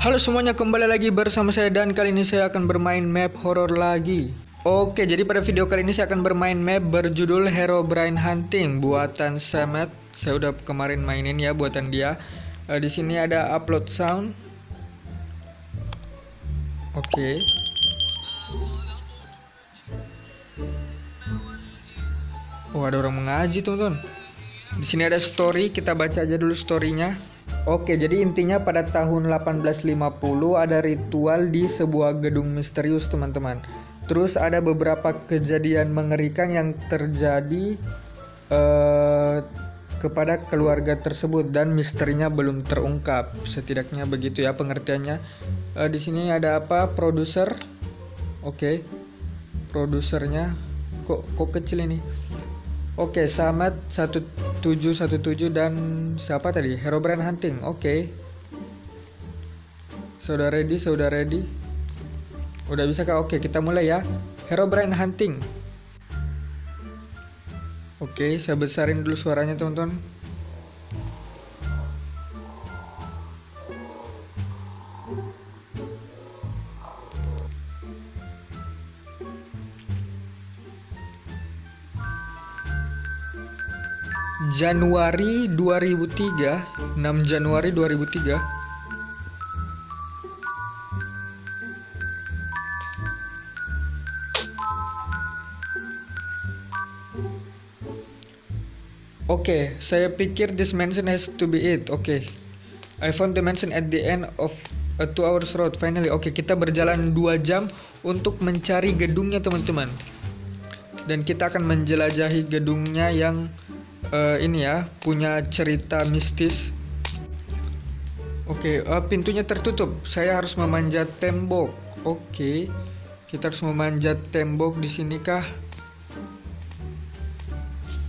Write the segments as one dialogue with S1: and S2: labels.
S1: Halo semuanya, kembali lagi bersama saya dan kali ini saya akan bermain map horror lagi. Oke, jadi pada video kali ini saya akan bermain map berjudul Hero Brain Hunting buatan Samet. Saya udah kemarin mainin ya buatan dia. Eh, di sini ada upload sound. Oke. Oh, ada orang mengaji, teman-teman. Di sini ada story, kita baca aja dulu storynya. Oke, jadi intinya pada tahun 1850 ada ritual di sebuah gedung misterius, teman-teman. Terus ada beberapa kejadian mengerikan yang terjadi eh, kepada keluarga tersebut dan misterinya belum terungkap. Setidaknya begitu ya pengertiannya. Eh, di sini ada apa? Produser. Oke. Produsernya kok kok kecil ini. Oke, Samat 1717 dan siapa tadi? Hero Brand Hunting. Oke. Sudah ready, sudah ready. Udah bisa kah? Oke, kita mulai ya. Hero Brand Hunting. Oke, saya besarin dulu suaranya, teman-teman. Januari 2003 6 Januari 2003 Oke, okay, saya pikir this mansion has to be it. Oke. Okay. I found the mansion at the end of a two hours road. Finally, oke okay, kita berjalan 2 jam untuk mencari gedungnya teman-teman. Dan kita akan menjelajahi gedungnya yang uh, ini ya punya cerita mistis. Oke, okay, uh, pintunya tertutup. Saya harus memanjat tembok. Oke, okay. kita harus memanjat tembok di sini kah?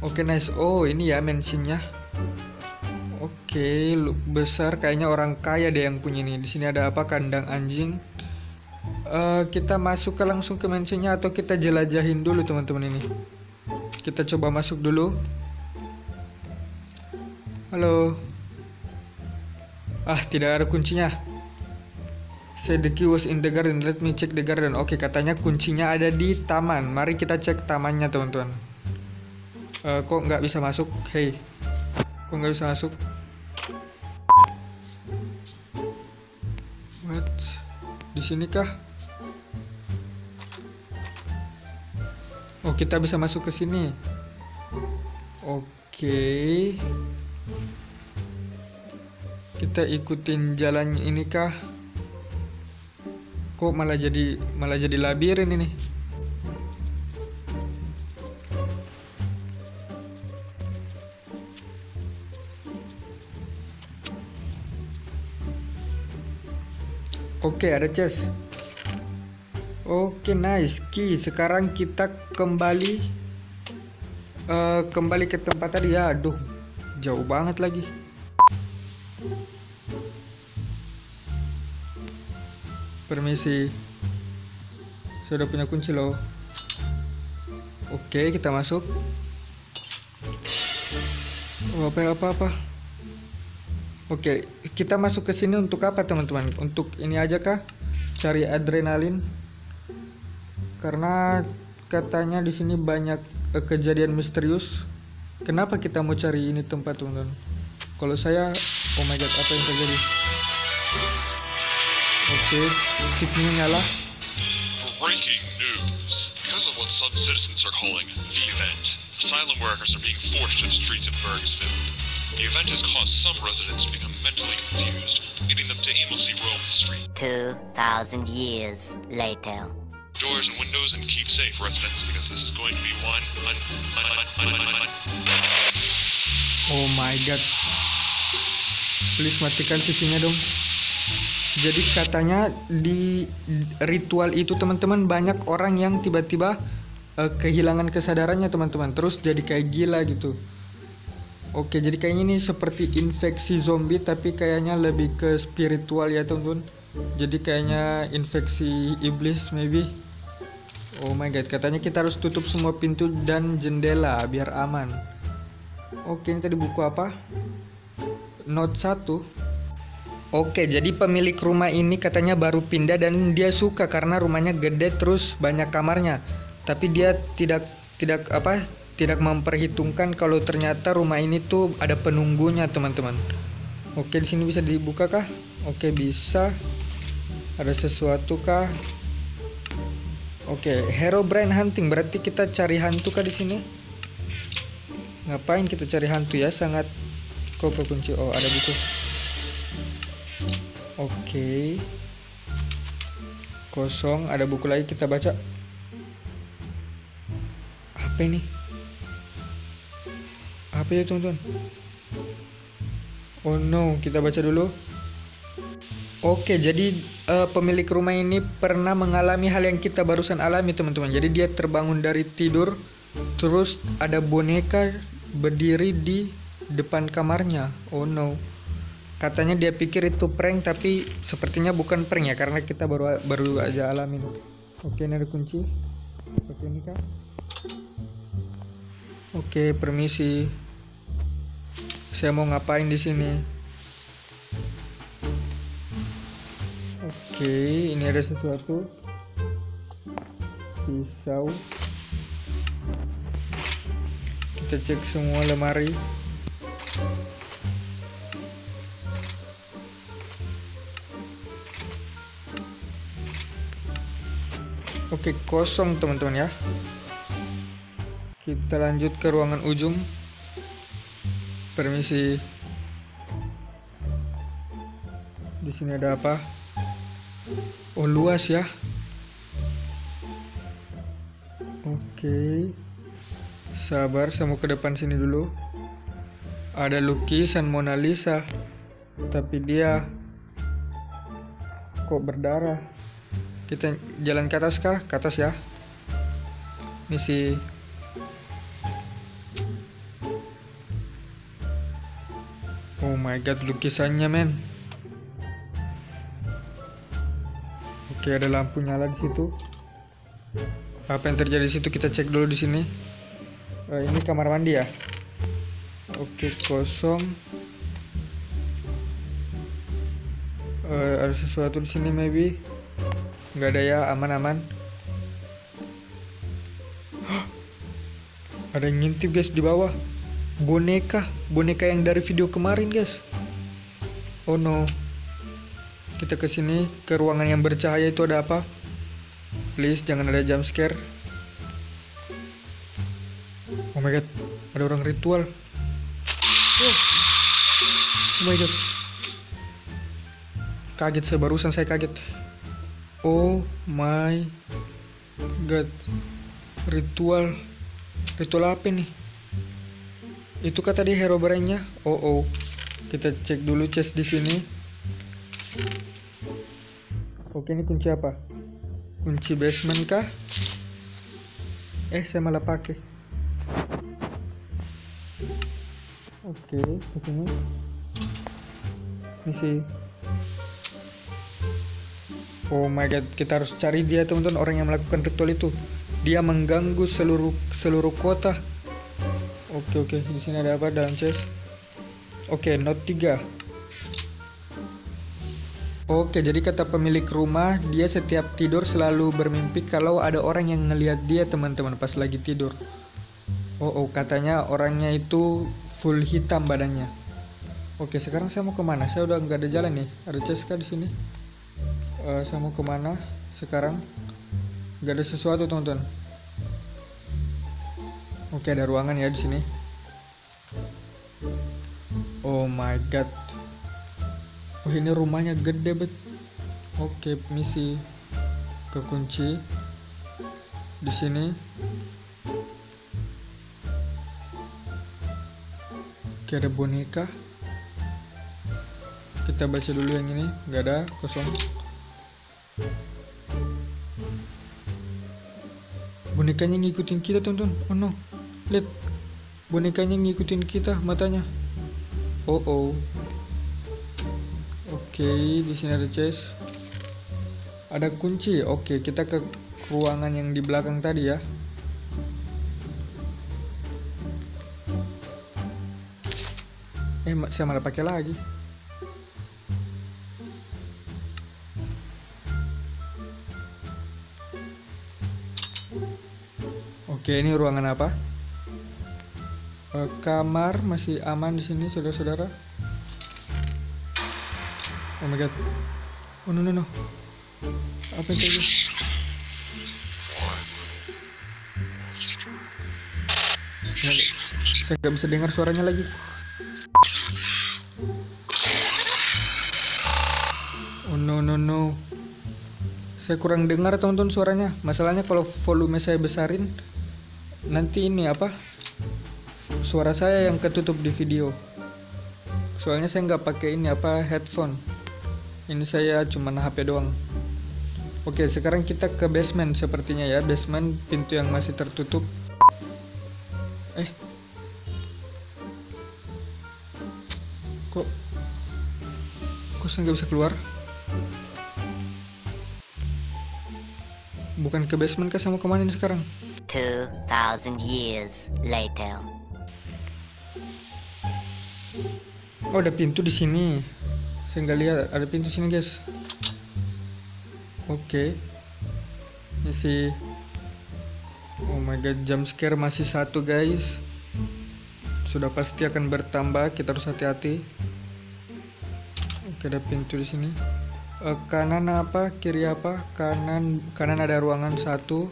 S1: Oke, okay, nice. Oh, ini ya mentionnya. Oke, okay, besar kayaknya orang kaya deh yang punya ini. Di sini ada apa? Kandang anjing. Uh, kita masuk ke langsung ke mentionnya atau kita jelajahin dulu teman-teman ini. Kita coba masuk dulu. Halo. Ah, tidak ada kuncinya. Say the key was in the garden. Let me check the garden. Oke, katanya kuncinya ada di taman. Mari kita cek tamannya, teman-teman. Uh, kok nggak bisa masuk? Hey, kok nggak bisa masuk? What? Di sini kah? Oh, kita bisa masuk ke sini. Oke. Okay kita ikutin jalan ini kah kok malah jadi malah jadi labirin ini Oke, ada chest. Oke, nice. Key. Sekarang kita kembali uh, kembali ke tempat tadi ya. Aduh, jauh banget lagi. Permisi. Sudah punya kunci loh. Oke, kita masuk. Oh, apa apa apa. Oke, kita masuk ke sini untuk apa, teman-teman? Untuk ini aja kah? Cari adrenalin. Karena katanya di sini banyak eh, kejadian misterius. Kenapa kita mau cari ini tempat, teman-teman? Kalau saya, oh my god, apa yang terjadi? Oke, TV-nya nyala.
S2: Breaking news. Because of what some citizens are calling the event, asylum workers are being forced to the streets of Bergsfield. The event has caused some residents to become mentally confused, leading them to aimlessly roam the street.
S3: 2,000 years later.
S2: Doors and windows and keep safe, residents, because this is going to be one. Un, un, un,
S1: oh my god. Please matikan TV-nya dong. Jadi katanya di ritual itu teman-teman banyak orang yang tiba-tiba uh, kehilangan kesadarannya teman-teman, terus jadi kayak gila gitu. Oke, jadi kayaknya ini seperti infeksi zombie tapi kayaknya lebih ke spiritual ya teman-teman. Jadi kayaknya infeksi iblis maybe. Oh my god, katanya kita harus tutup semua pintu dan jendela biar aman. Oke, ini tadi buku apa? Note 1 Oke, jadi pemilik rumah ini katanya baru pindah dan dia suka karena rumahnya gede terus banyak kamarnya. Tapi dia tidak tidak apa? Tidak memperhitungkan kalau ternyata rumah ini tuh ada penunggunya, teman-teman. Oke, di sini bisa dibuka kah? Oke, bisa. Ada sesuatu kah? Oke, hero brain hunting berarti kita cari hantu kah di sini? Ngapain kita cari hantu ya? Sangat kok kekunci. Oh, ada buku. Oke. Kosong, ada buku lagi kita baca. Apa ini? Apa ya, teman-teman? Oh no, kita baca dulu. Oke, jadi uh, pemilik rumah ini pernah mengalami hal yang kita barusan alami, teman-teman. Jadi dia terbangun dari tidur, terus ada boneka berdiri di depan kamarnya. Oh no. Katanya dia pikir itu prank tapi sepertinya bukan prank ya karena kita baru baru aja alamin oke ini ada kunci. Oke ini kak oke permisi. Saya mau ngapain di sini oke ini ada sesuatu pisau kita cek semua lemari Oke, kosong teman-teman ya. Kita lanjut ke ruangan ujung. Permisi. Di sini ada apa? Oh, luas ya. Oke. Sabar, saya mau ke depan sini dulu. Ada lukisan Mona Lisa. Tapi dia kok berdarah. Kita jalan ke atas kah? Ke atas ya. Misi. Oh my god, lukisannya men. Oke, ada lampu nyala di situ. Apa yang terjadi di situ kita cek dulu di sini. Uh, ini kamar mandi ya. Oke, kosong. Uh, ada sesuatu di sini maybe nggak ada ya aman-aman ada yang ngintip guys di bawah boneka boneka yang dari video kemarin guys oh no kita ke sini ke ruangan yang bercahaya itu ada apa please jangan ada jump scare oh my god ada orang ritual oh, oh my god kaget saya barusan saya kaget Oh my god. Ritual. Ritual apa nih? Itu kata dia hero brandnya. Oh oh. Kita cek dulu chest di sini. Oke, ini kunci apa? Kunci basement kah? Eh, saya malah pakai. Oke, di sini. Misi Oh my god, kita harus cari dia teman-teman orang yang melakukan ritual itu. Dia mengganggu seluruh seluruh kota. Oke oke, di sini ada apa dalam chest? Oke, note 3. Oke, jadi kata pemilik rumah, dia setiap tidur selalu bermimpi kalau ada orang yang ngelihat dia teman-teman pas lagi tidur. Oh, oh, katanya orangnya itu full hitam badannya. Oke, sekarang saya mau ke mana? Saya udah nggak ada jalan nih. Ada chest kah di sini? uh, saya mau ke mana sekarang Gak ada sesuatu teman-teman oke ada ruangan ya di sini oh my god oh ini rumahnya gede bet. Oke misi kekunci di sini. Oke ada boneka. Kita baca dulu yang ini. Nggak ada kosong. Bonekanya ngikutin kita tonton oh no. Lihat. Bonekanya ngikutin kita matanya. Oh oh Oke, okay, di sini ada chest. Ada kunci. Oke, okay, kita ke ruangan yang di belakang tadi ya. Eh, saya malah pakai lagi. Oke, ini ruangan apa? Eh, kamar masih aman di sini, saudara-saudara. Oh my god. Oh no no no. Apa terjadi? Nggak, Saya nggak bisa dengar suaranya lagi. Oh no no no. Saya kurang dengar teman-teman suaranya. Masalahnya kalau volume saya besarin nanti ini apa? Suara saya yang ketutup di video. Soalnya saya nggak pakai ini apa headphone. Ini saya cuma HP doang. Oke, sekarang kita ke basement sepertinya ya. Basement pintu yang masih tertutup. Eh. Kok Kok saya nggak bisa keluar? Bukan ke basement kah sama ke mana ini sekarang?
S3: 2,000 years later.
S1: Oh ada pintu di sini. Saya nggak lihat ada pintu sini guys. Oke. Masih. Oh my god jump scare masih satu guys. Sudah pasti akan bertambah. Kita harus hati-hati. Oke ada pintu di sini. Eh, kanan apa? Kiri apa? Kanan kanan ada ruangan satu.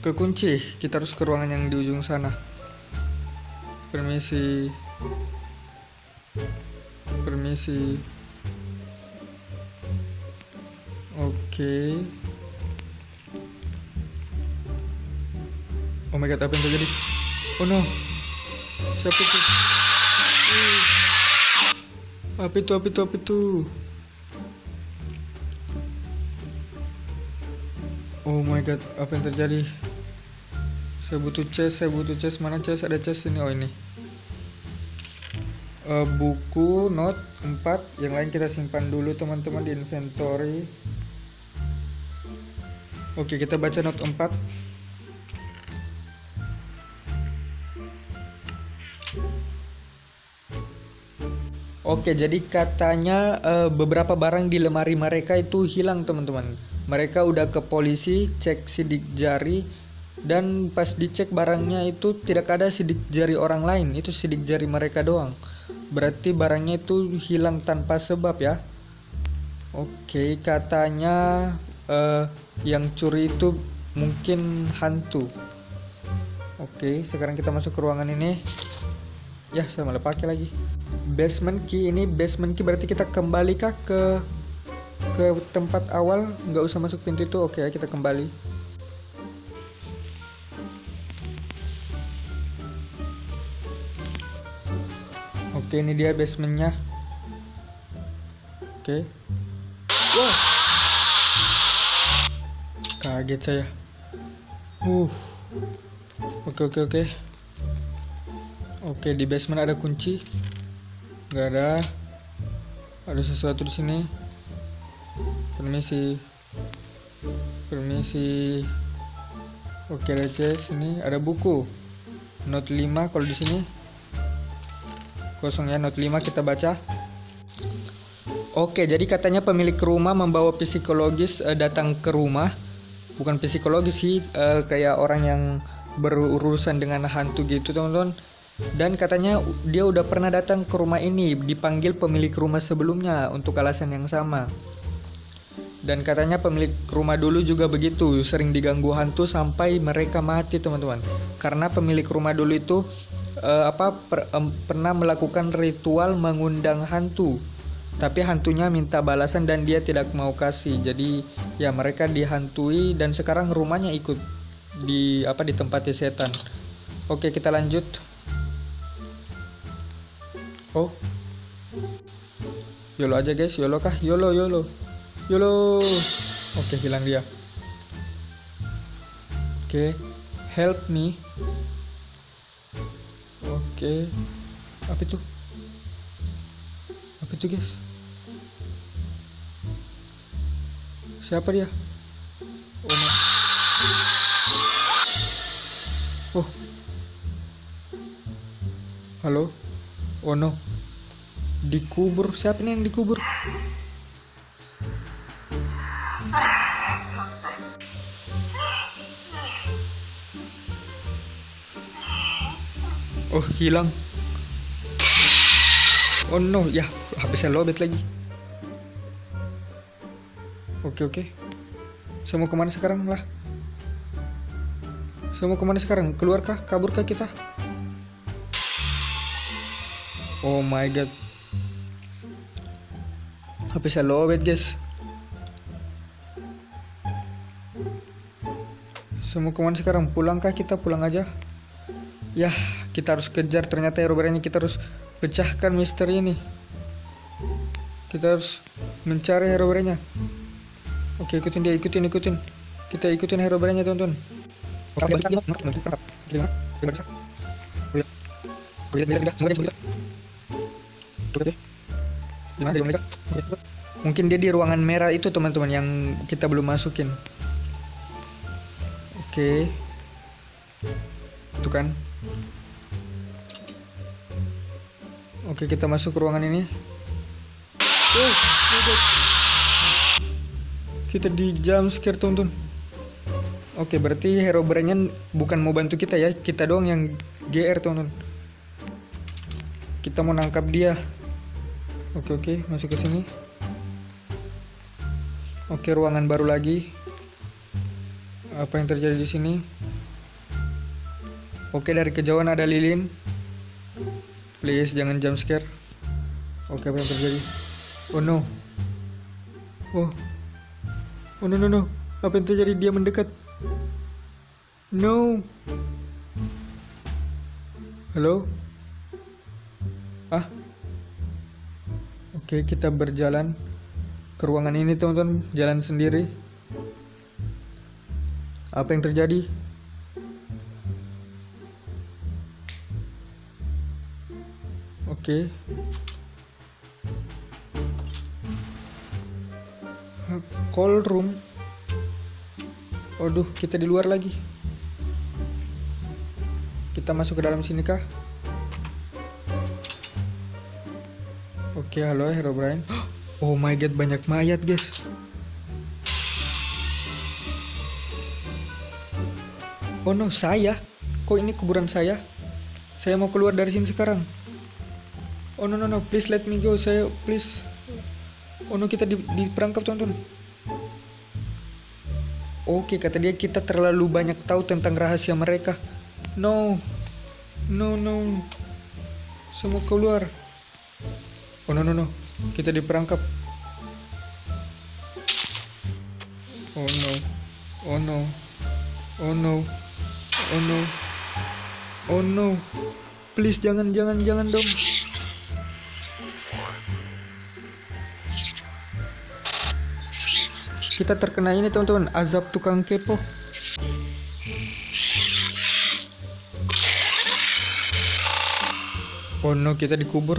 S1: Kekunci. Kita harus ke ruangan yang di ujung sana. Permisi. Permisi. Oke. Oh my god, apa yang terjadi? Oh no. Siapa itu? Apa itu? Apa itu? Apa itu? Oh my god, apa yang terjadi? Saya butuh chest, saya butuh chest. Mana chest? Ada chest ini. Oh ini. Eh, buku note 4 yang lain kita simpan dulu teman-teman di inventory. Oke, kita baca note 4. Oke, jadi katanya eh, beberapa barang di lemari mereka itu hilang, teman-teman. Mereka udah ke polisi, cek sidik jari, dan pas dicek barangnya itu tidak ada sidik jari orang lain, itu sidik jari mereka doang. Berarti barangnya itu hilang tanpa sebab ya. Oke, katanya eh, yang curi itu mungkin hantu. Oke, sekarang kita masuk ke ruangan ini. Ya, saya malah pakai lagi. Basement key ini basement key berarti kita kembali kah ke ke tempat awal? Nggak usah masuk pintu itu. Oke, kita kembali. Oke, ini dia basementnya. Oke. Wah. Kaget saya. Uh. Oke, oke, oke. Oke, di basement ada kunci. Gak ada. Ada sesuatu di sini. Permisi. Permisi. Oke, ada chest ini. Ada buku. Note 5 kalau di sini. Kosong ya, note 5 kita baca. Oke, jadi katanya pemilik rumah membawa psikologis eh, datang ke rumah. Bukan psikologis sih, eh, kayak orang yang berurusan dengan hantu gitu, teman-teman. Dan katanya dia udah pernah datang ke rumah ini, dipanggil pemilik rumah sebelumnya untuk alasan yang sama. Dan katanya pemilik rumah dulu juga begitu, sering diganggu hantu sampai mereka mati, teman-teman. Karena pemilik rumah dulu itu eh, apa per- em, pernah melakukan ritual mengundang hantu. Tapi hantunya minta balasan dan dia tidak mau kasih. Jadi ya mereka dihantui dan sekarang rumahnya ikut di apa di tempatnya setan. Oke, kita lanjut. Oh. YOLO aja guys, YOLO kah? YOLO, YOLO. YOLO. Oke, hilang dia. Oke. Help me. Oke. Apa itu? Apa itu guys? Siapa dia? Oh no. Oh. Halo? Oh no. Dikubur. Siapa nih yang dikubur? Oh, hilang. Oh no, ya, HP saya lobet lagi. Oke, oke. Saya mau ke mana sekarang lah? Saya mau ke mana sekarang? Keluarkah? Kaburkah kita? Oh my god. HP saya lobet guys. Mau ke mana sekarang? Pulangkah kita? Pulang aja. Ya, kita harus kejar. Ternyata Herobrine kita harus pecahkan misteri ini. Kita harus mencari Herobrine-nya. Oke, ikutin dia, ikutin, ikutin. Kita ikutin Herobrine-nya, teman-teman. Mungkin dia di ruangan merah itu teman-teman yang kita belum masukin. Oke. Itu kan. Oke, kita masuk ke ruangan ini. Oh, kita di jam scare teman-teman. Oke, berarti hero brandnya bukan mau bantu kita ya, kita doang yang GR teman-teman. Kita mau nangkap dia. Oke oke, masuk ke sini. Oke, ruangan baru lagi. Apa yang terjadi di sini? Oke, dari kejauhan ada lilin. Please jangan jump scare. Oke, apa yang terjadi? Oh no. Oh. Oh no no no. Apa yang terjadi? Dia mendekat. No. Halo? Ah? Oke, kita berjalan ke ruangan ini, teman-teman. Jalan sendiri. Apa yang terjadi? Oke. Call room. Waduh, kita di luar lagi. Kita masuk ke dalam sini kah? Oke, halo Hero Brian. Oh my god, banyak mayat, guys. Oh no, saya? Kok ini kuburan saya? Saya mau keluar dari sini sekarang. Oh no no no, please let me go. Saya please. Oh no, kita di, diperangkap, teman-teman. Oke, kata dia kita terlalu banyak tahu tentang rahasia mereka. No. No, no. Semua keluar. Oh no no no. Kita diperangkap. Oh no. Oh no. Oh no. Oh no. Oh no. Please jangan jangan jangan dong. Kita terkena ini teman-teman, azab tukang kepo. Oh no, kita dikubur.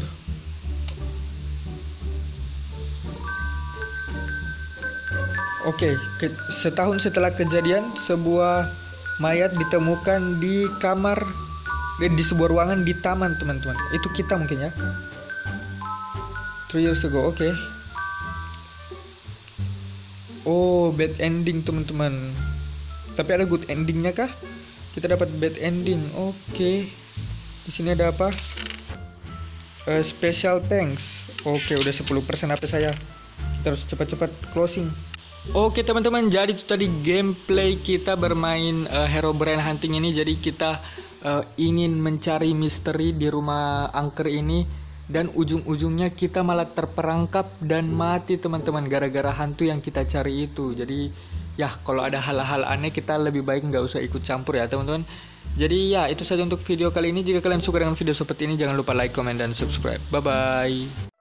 S1: Oke, ke- setahun setelah kejadian, sebuah mayat ditemukan di kamar eh, di sebuah ruangan di taman, teman-teman. Itu kita mungkin ya. Three years ago, oke. Oh, bad ending, teman-teman. Tapi ada good endingnya kah? Kita dapat bad ending. Oke. Di sini ada apa? Eh, special thanks. Oke, udah 10% HP saya. Kita harus cepat-cepat closing. Oke teman-teman, jadi itu tadi gameplay kita bermain uh, Hero Brand Hunting ini. Jadi kita uh, ingin mencari misteri di rumah angker ini dan ujung-ujungnya kita malah terperangkap dan mati teman-teman gara-gara hantu yang kita cari itu. Jadi ya kalau ada hal-hal aneh kita lebih baik nggak usah ikut campur ya teman-teman. Jadi ya itu saja untuk video kali ini. Jika kalian suka dengan video seperti ini jangan lupa like, comment, dan subscribe. Bye bye.